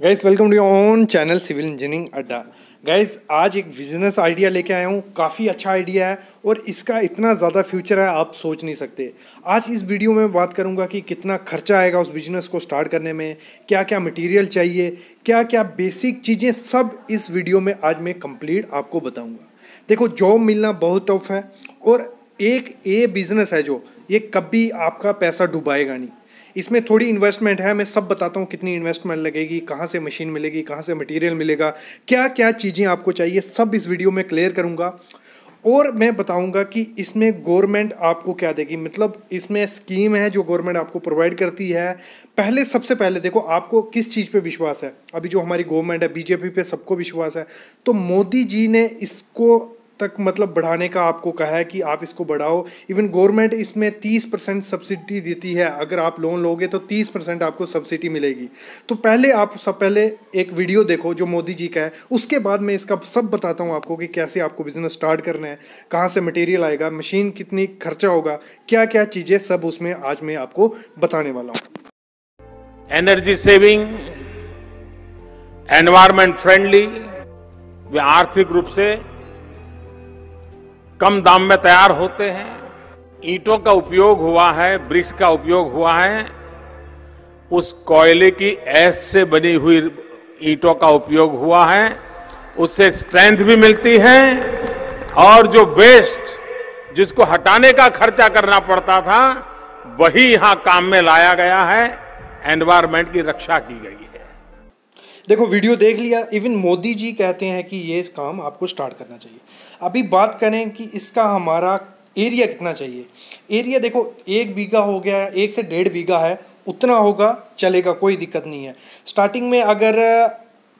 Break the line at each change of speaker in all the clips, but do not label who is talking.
Guys welcome to on channel civil engineering अड्डा guys आज एक बिज़नेस आइडिया लेके आया हूँ। काफ़ी अच्छा आइडिया है और इसका इतना ज़्यादा फ्यूचर है, आप सोच नहीं सकते। आज इस वीडियो में बात करूँगा कि कितना खर्चा आएगा उस बिज़नेस को स्टार्ट करने में क्या क्या मटेरियल चाहिए क्या क्या बेसिक चीज़ें सब इस वीडियो में आज मैं कंप्लीट आपको बताऊँगा। देखो जॉब मिलना बहुत टफ है और एक ए बिज़नेस है जो, ये कभी आपका पैसा डुबाएगा नहीं। इसमें थोड़ी इन्वेस्टमेंट है, मैं सब बताता हूँ कितनी इन्वेस्टमेंट लगेगी, कहाँ से मशीन मिलेगी, कहाँ से मटेरियल मिलेगा क्या क्या चीज़ें आपको चाहिए, सब इस वीडियो में क्लियर करूँगा। और मैं बताऊँगा कि इसमें गवर्नमेंट आपको क्या देगी मतलब इसमें स्कीम है जो गवर्नमेंट आपको प्रोवाइड करती है। पहले, सबसे पहले देखो, आपको किस चीज़ पे विश्वास है? अभी जो हमारी गवर्नमेंट है बीजेपी पे सबको विश्वास है। तो मोदी जी ने इसको तक मतलब बढ़ाने का आपको कहा है कि आप इसको बढ़ाओ। इवन गवर्नमेंट इसमें तीस परसेंट सब्सिडी देती है। अगर आप लोन लोगे तो तीस परसेंट आपको सब्सिडी मिलेगी। तो पहले आप सब, पहले एक वीडियो देखो जो मोदी जी का है। उसके बाद मैं इसका सब बताता हूँ आपको कि कैसे आपको बिज़नेस स्टार्ट करना है। कहाँ से मटेरियल आएगा मशीन कितनी खर्चा होगा क्या क्या चीज़ें सब उसमें आज मैं आपको बताने वाला हूँ।
Energy saving environment friendly way आर्थिक रूप से कम दाम में तैयार होते हैं। ईंटों का उपयोग हुआ है, ब्रिक्स का उपयोग हुआ है। उस कोयले की ऐस से बनी हुई ईंटों का उपयोग हुआ है। उससे स्ट्रेंथ भी मिलती है और जो वेस्ट जिसको हटाने का खर्चा करना पड़ता था, वही यहाँ काम में लाया गया है। एनवायरमेंट की रक्षा की गई है।
देखो वीडियो देख लिया इवन मोदी जी कहते हैं कि ये काम आपको स्टार्ट करना चाहिए। अभी बात करें कि इसका हमारा एरिया कितना चाहिए। एरिया देखो, एक बीघा हो गया है एक से डेढ़ बीघा है, उतना होगा, चलेगा, कोई दिक्कत नहीं है। स्टार्टिंग में अगर,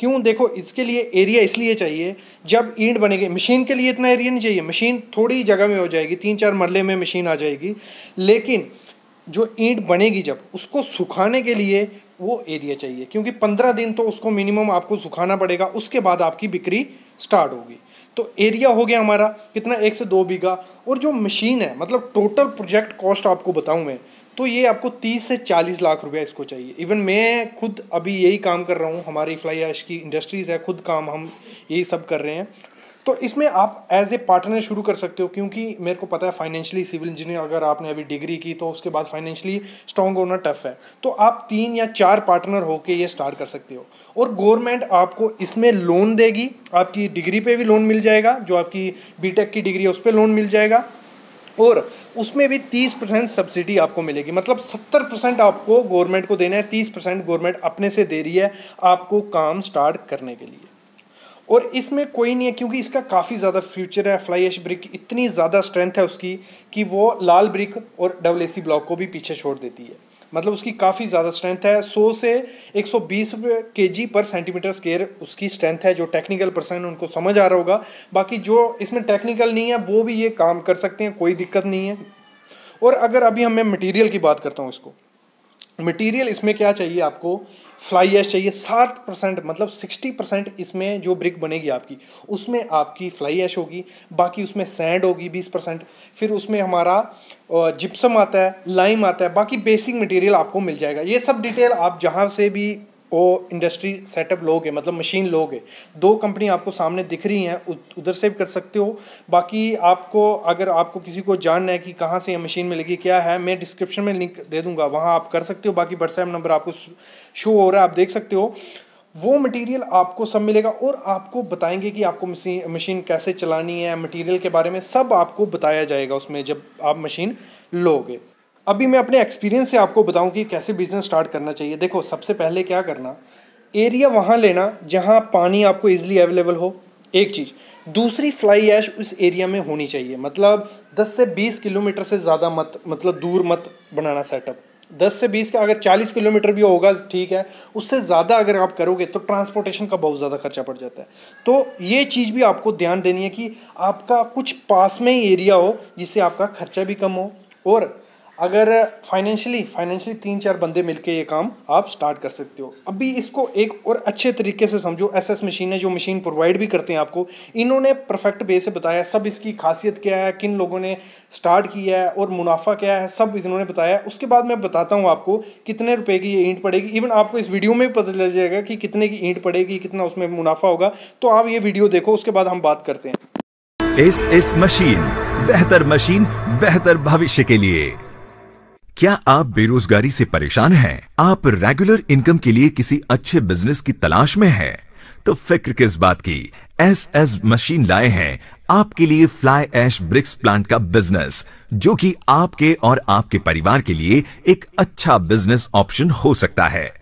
क्यों देखो, इसके लिए एरिया इसलिए चाहिए, जब ईंट बनेगी मशीन के लिए इतना एरिया नहीं चाहिए। मशीन थोड़ी जगह में हो जाएगी तीन चार मरले में मशीन आ जाएगी। लेकिन जो ईंट बनेगी जब, उसको सुखाने के लिए वो एरिया चाहिए। क्योंकि पंद्रह दिन तो उसको मिनिमम आपको सुखाना पड़ेगा, उसके बाद आपकी बिक्री स्टार्ट होगी। तो एरिया हो गया हमारा कितना? एक से दो बीघा। और जो मशीन है मतलब टोटल प्रोजेक्ट कॉस्ट आपको बताऊँ मैं तो ये आपको तीस से चालीस लाख रुपया इसको चाहिए। इवन मैं खुद अभी यही काम कर रहा हूँ, हमारी फ्लाई ऐश की इंडस्ट्रीज़ है, खुद काम हम यही सब कर रहे हैं। तो इसमें आप एज ए पार्टनर शुरू कर सकते हो, क्योंकि मेरे को पता है फाइनेंशियली सिविल इंजीनियर अगर आपने अभी डिग्री की तो उसके बाद फाइनेंशियली स्ट्रॉन्ग होना टफ है। तो आप तीन या चार पार्टनर होके ये स्टार्ट कर सकते हो। और गवर्नमेंट आपको इसमें लोन देगी। आपकी डिग्री पे भी लोन मिल जाएगा, जो आपकी बीटेक की डिग्री है, उस पर लोन मिल जाएगा। और उसमें भी तीस परसेंट सब्सिडी आपको मिलेगी। मतलब सत्तर परसेंट आपको गवर्नमेंट को देना है, तीस परसेंट गवर्नमेंट अपने से दे रही है आपको काम स्टार्ट करने के लिए। और इसमें कोई नहीं है, क्योंकि इसका काफ़ी ज़्यादा फ्यूचर है फ्लाई एश ब्रिक इतनी ज़्यादा स्ट्रेंथ है उसकी कि वो लाल ब्रिक और डबल एसी ब्लॉक को भी पीछे छोड़ देती है। मतलब उसकी काफ़ी ज़्यादा स्ट्रेंथ है 100 से 120 केजी पर सेंटीमीटर स्केयर उसकी स्ट्रेंथ है, जो टेक्निकल पर्सन उनको समझ आ रहा होगा। बाकी जो इसमें टेक्निकल नहीं है, वो भी ये काम कर सकते हैं, कोई दिक्कत नहीं है। और अगर अभी हम मैं मटीरियल की बात करता हूँ इसको मटेरियल इसमें क्या चाहिए आपको? फ्लाई एश चाहिए, साठ परसेंट मतलब सिक्सटी परसेंट इसमें जो ब्रिक बनेगी आपकी, उसमें आपकी फ्लाई एश होगी, बाकी उसमें सैंड होगी बीस परसेंट, फिर उसमें हमारा जिप्सम आता है लाइम आता है, बाकी बेसिक मटेरियल आपको मिल जाएगा। ये सब डिटेल आप जहाँ से भी वो इंडस्ट्री सेटअप लोगे मतलब मशीन लोगे दो कंपनी आपको सामने दिख रही हैं उधर से भी कर सकते हो। बाकी आपको, अगर आपको किसी को जानना है कि कहाँ से ये मशीन मिलेगी, क्या है, मैं डिस्क्रिप्शन में लिंक दे दूँगा, वहाँ आप कर सकते हो। बाकी व्हाट्सएप नंबर आपको शो हो रहा है, आप देख सकते हो। वो मटेरियल आपको सब मिलेगा और आपको बताएँगे कि आपको मशीन मशीन कैसे चलानी है मटेरियल के बारे में सब आपको बताया जाएगा उसमें जब आप मशीन लोगे। अभी मैं अपने एक्सपीरियंस से आपको बताऊँ कि कैसे बिज़नेस स्टार्ट करना चाहिए। देखो, सबसे पहले क्या करना एरिया वहाँ लेना जहाँ पानी आपको इजीली अवेलेबल हो, एक चीज़। दूसरी फ्लाई ऐश उस एरिया में होनी चाहिए। मतलब 10 से 20 किलोमीटर से ज़्यादा मत मतलब दूर मत बनाना सेटअप 10 से 20 का, अगर 40 किलोमीटर भी होगा, ठीक है। उससे ज़्यादा अगर आप करोगे तो ट्रांसपोर्टेशन का बहुत ज़्यादा खर्चा पड़ जाता है। तो ये चीज़ भी आपको ध्यान देनी है कि आपका कुछ पास में ही एरिया हो, जिससे आपका खर्चा भी कम हो। और अगर फाइनेंशियली फाइनेंशियली तीन चार बंदे मिलके ये काम आप स्टार्ट कर सकते हो। अभी इसको एक और अच्छे तरीके से समझो एस एस मशीन है, जो मशीन प्रोवाइड भी करते हैं आपको। इन्होंने परफेक्ट वे से बताया, सब इसकी खासियत क्या है, किन लोगों ने स्टार्ट किया है और मुनाफा क्या है, सब इन्होंने बताया। उसके बाद मैं बताता हूँ आपको कितने रुपए की ये ईंट पड़ेगी। इवन आपको इस वीडियो में भी पता चल जाएगा कि कितने की ईंट पड़ेगी, कितना उसमें मुनाफा होगा। तो आप ये वीडियो देखो, उसके बाद हम बात करते हैं।
एस एस मशीन बेहतर मशीन बेहतर भविष्य के लिए। क्या आप बेरोजगारी से परेशान हैं? आप रेगुलर इनकम के लिए किसी अच्छे बिज़नेस की तलाश में हैं? तो फ़िक्र किस बात की एस एस मशीन लाए हैं आपके लिए फ्लाई एश ब्रिक्स प्लांट का बिज़नेस जो कि आपके और आपके परिवार के लिए एक अच्छा बिज़नेस ऑप्शन हो सकता है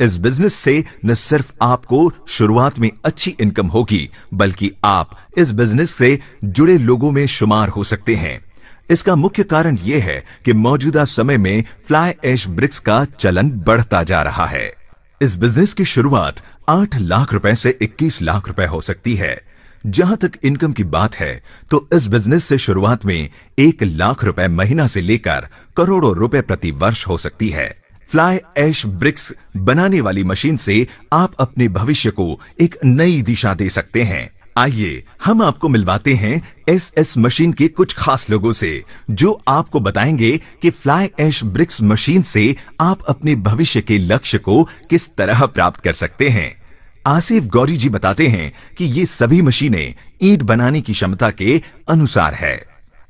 इस बिज़नेस से न सिर्फ़ आपको शुरुआत में अच्छी इनकम होगी, बल्कि आप इस बिज़नेस से जुड़े लोगों में शुमार हो सकते हैं इसका मुख्य कारण यह है कि मौजूदा समय में फ्लाई एश ब्रिक्स का चलन बढ़ता जा रहा है। इस बिज़नेस की शुरुआत आठ लाख रुपए से इक्कीस लाख रुपए हो सकती है। जहाँ तक इनकम की बात है तो इस बिज़नेस से शुरुआत में एक लाख रुपए महीना से लेकर करोड़ों रुपए प्रति वर्ष हो सकती है। फ्लाई एश ब्रिक्स बनाने वाली मशीन से आप अपने भविष्य को एक नई दिशा दे सकते हैं। आइए, हम आपको मिलवाते हैं एस एस मशीन के कुछ खास लोगों से, जो आपको बताएँगे कि फ्लाई एश ब्रिक्स मशीन से आप अपने भविष्य के लक्ष्य को किस तरह प्राप्त कर सकते हैं। आसिफ गौरी जी बताते हैं कि ये सभी मशीनें ईंट बनाने की क्षमता के अनुसार है।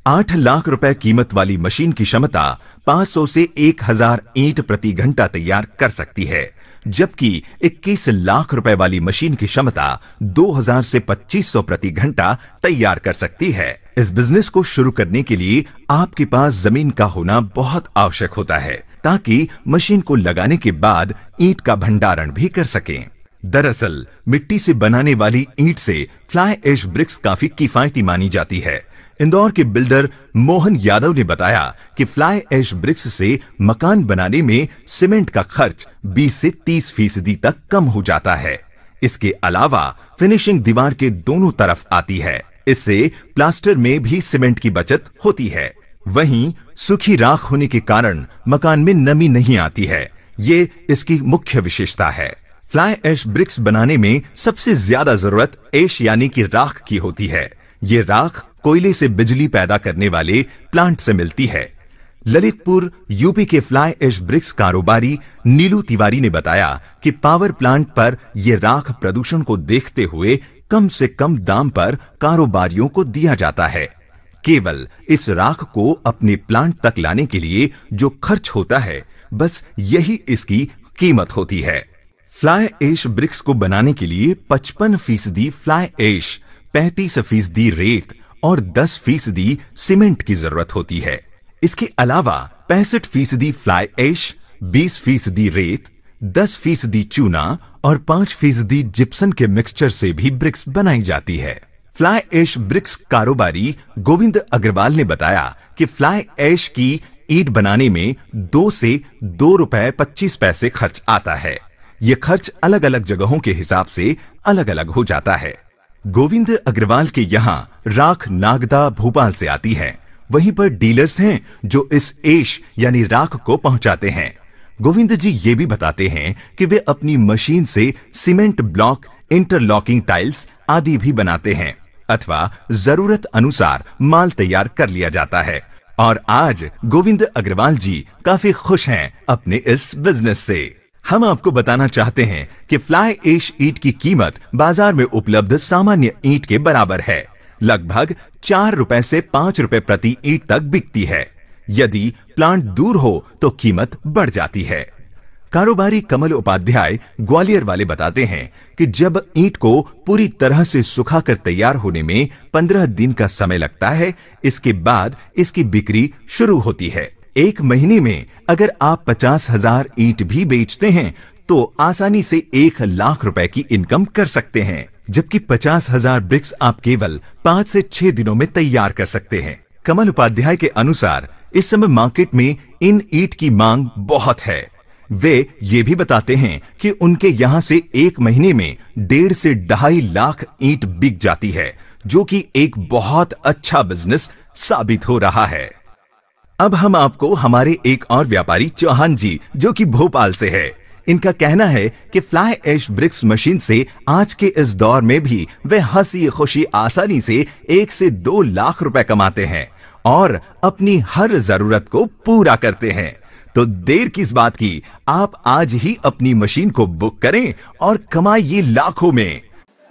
आठ लाख रुपए कीमत वाली मशीन की क्षमता 500 से 1000 ईंट प्रति घंटा तैयार कर सकती है। जबकि 21 लाख रुपए वाली मशीन की क्षमता 2000 से 2500 प्रति घंटा तैयार कर सकती है। इस बिज़नेस को शुरू करने के लिए आपके पास ज़मीन का होना बहुत आवश्यक होता है, ताकि मशीन को लगाने के बाद ईंट का भंडारण भी कर सकें। दरअसल, मिट्टी से बनाने वाली ईंट से फ्लाई एश ब्रिक्स काफ़ी किफायती मानी जाती है। इंदौर के बिल्डर मोहन यादव ने बताया कि फ्लाई एश ब्रिक्स से मकान बनाने में सीमेंट का खर्च 20 से 30 फ़ीसदी तक कम हो जाता है। इसके अलावा फिनिशिंग दीवार के दोनों तरफ़ आती है। इससे प्लास्टर में भी सीमेंट की बचत होती है। वहीं सूखी राख होने के कारण मकान में नमी नहीं आती है। ये इसकी मुख्य विशेषता है। फ्लाई एश ब्रिक्स बनाने में सबसे ज़्यादा ज़रूरत एश यानी कि राख की होती है। ये राख कोयले से बिजली पैदा करने वाले प्लांट से मिलती है। ललितपुर, यूपी के फ्लाई एश ब्रिक्स कारोबारी नीलू तिवारी ने बताया कि पावर प्लांट पर यह राख प्रदूषण को देखते हुए कम से कम दाम पर कारोबारियों को दिया जाता है। केवल इस राख को अपने प्लांट तक लाने के लिए जो खर्च होता है, बस यही इसकी कीमत होती है। फ्लाई एश ब्रिक्स को बनाने के लिए 55 फ़ीसदी फ्लाई एश पैंतीस फ़ीसदी रेत और 10 फ़ीसदी सीमेंट की ज़रूरत होती है। इसके अलावा पैंसठ फ़ीसदी फ्लाई एश 20 फ़ीसदी रेत 10 फ़ीसदी चूना और 5 फ़ीसदी जिप्सन के मिक्सचर से भी ब्रिक्स बनाई जाती है। फ्लाई एश ब्रिक्स कारोबारी गोविंद अग्रवाल ने बताया कि फ्लाई एश की ईट बनाने में दो से दो रुपए पच्चीस पैसे खर्च आता है। ये खर्च अलग अलग जगहों के हिसाब से अलग अलग हो जाता है। गोविंद अग्रवाल के यहाँ राख नागदा भोपाल से आती है। वहीं पर डीलर्स हैं जो इस एश, यानी राख को पहुंचाते हैं। गोविंद जी ये भी बताते हैं कि वे अपनी मशीन से सीमेंट ब्लॉक, इंटरलॉकिंग टाइल्स आदि भी बनाते हैं, अथवा ज़रूरत अनुसार माल तैयार कर लिया जाता है। और आज गोविंद अग्रवाल जी काफ़ी खुश हैं अपने इस बिज़नेस से। हम आपको बताना चाहते हैं कि फ्लाई एश ईट की कीमत बाज़ार में उपलब्ध सामान्य ईट के बराबर है। लगभग चार रुपए से पाँच रुपए प्रति ईट तक बिकती है। यदि प्लांट दूर हो तो कीमत बढ़ जाती है। कारोबारी कमल उपाध्याय ग्वालियर वाले बताते हैं कि जब ईंट को पूरी तरह से सुखाकर तैयार होने में पंद्रह दिन का समय लगता है, इसके बाद इसकी बिक्री शुरू होती है। एक महीने में अगर आप पचास हज़ार ईंट भी बेचते हैं तो आसानी से एक लाख रुपए की इनकम कर सकते हैं। जबकि पचास हज़ार ब्रिक्स आप केवल पाँच से छह दिनों में तैयार कर सकते हैं। कमल उपाध्याय के अनुसार, इस समय मार्केट में इन ईट की मांग बहुत है। वे ये भी बताते हैं कि उनके यहाँ से एक महीने में डेढ़ से ढाई लाख ईट बिक जाती है, जो कि एक बहुत अच्छा बिज़नेस साबित हो रहा है। अब हम आपको हमारे एक और व्यापारी, चौहान जी, जो कि भोपाल से है। इनका कहना है कि फ्लाई एश ब्रिक्स मशीन से आज के इस दौर में भी वे हँसी खुशी आसानी से एक से दो लाख रुपए कमाते हैं और अपनी हर ज़रूरत को पूरा करते हैं। तो देर किस बात की? आप आज ही अपनी मशीन को बुक करें और कमाइए लाखों में।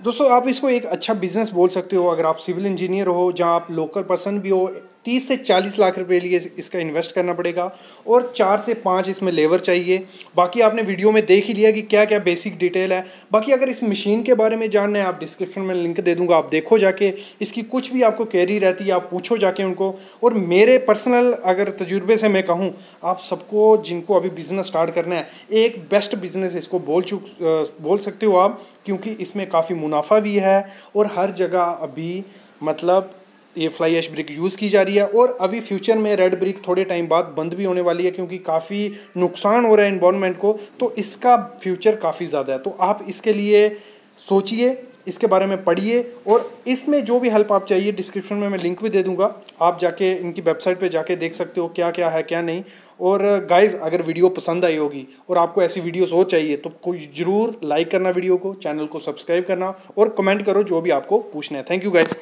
दोस्तों, आप इसको एक अच्छा बिज़नेस बोल सकते हो। अगर आप सिविल इंजीनियर हो, जहाँ आप लोकल पर्सन भी हो तीस से चालीस लाख रुपए लिए इसका इन्वेस्ट करना पड़ेगा और चार से पाँच इसमें लेबर चाहिए। बाकी आपने वीडियो में देख ही लिया कि क्या क्या बेसिक डिटेल है। बाकी अगर इस मशीन के बारे में जानना है, आप डिस्क्रिप्शन में लिंक दे दूँगा, आप देखो जाके, इसकी कुछ भी आपको कैरी रहती है, आप पूछो जाके उनको। और मेरे पर्सनल अगर तजुर्बे से मैं कहूँ, आप सबको जिनको अभी बिज़नेस स्टार्ट करना है, एक बेस्ट बिज़नेस इसको बोल चुक बोल सकते हो आप, क्योंकि इसमें काफ़ी मुनाफा भी है और हर जगह अभी मतलब ये फ्लाई एश ब्रिक यूज़ की जा रही है और अभी फ्यूचर में रेड ब्रिक थोड़े टाइम बाद बंद भी होने वाली है क्योंकि काफ़ी नुकसान हो रहा है इन्वायरमेंट को तो इसका फ्यूचर काफ़ी ज़्यादा है। तो आप इसके लिए सोचिए, इसके बारे में पढ़िए और इसमें जो भी हेल्प आप चाहिए डिस्क्रिप्शन में मैं लिंक भी दे दूँगा। आप जाके इनकी वेबसाइट पे जाके देख सकते हो क्या क्या है, क्या नहीं। और गाइज़ अगर वीडियो पसंद आई होगी और आपको ऐसी वीडियोस हो चाहिए तो कोई ज़रूर लाइक करना वीडियो को चैनल को सब्सक्राइब करना और कमेंट करो जो भी आपको पूछना है। Thank you guys